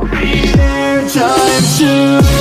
Be there time soon